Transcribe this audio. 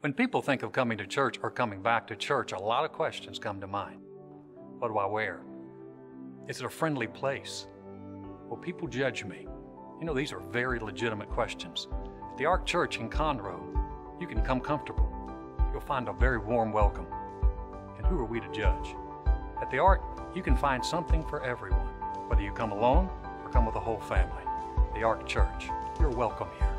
When people think of coming to church or coming back to church, a lot of questions come to mind. What do I wear? Is it a friendly place? Will people judge me? You know, these are very legitimate questions. At the Ark Church in Conroe, you can come comfortable. You'll find a very warm welcome. And who are we to judge? At the Ark, you can find something for everyone, whether you come alone or come with a whole family. The Ark Church, you're welcome here.